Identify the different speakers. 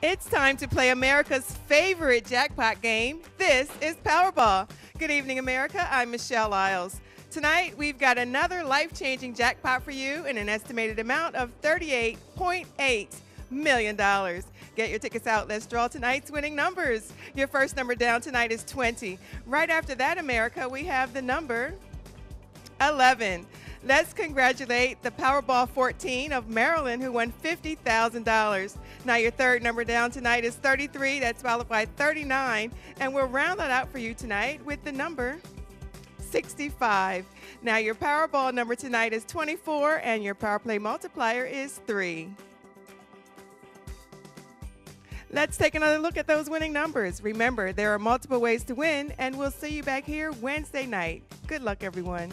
Speaker 1: It's time to play America's favorite jackpot game. This is Powerball. Good evening, America. I'm Michelle Isles. Tonight, we've got another life changing jackpot for you in an estimated amount of $38.8 million. Get your tickets out. Let's draw tonight's winning numbers. Your first number down tonight is 20. Right after that, America, we have the number 11. Let's congratulate the Powerball 14 of Maryland who won $50,000. Now your third number down tonight is 33. That's followed by 39. And we'll round that out for you tonight with the number 65. Now your Powerball number tonight is 24 and your Power Play multiplier is 3. Let's take another look at those winning numbers. Remember, there are multiple ways to win, and we'll see you back here Wednesday night. Good luck, everyone.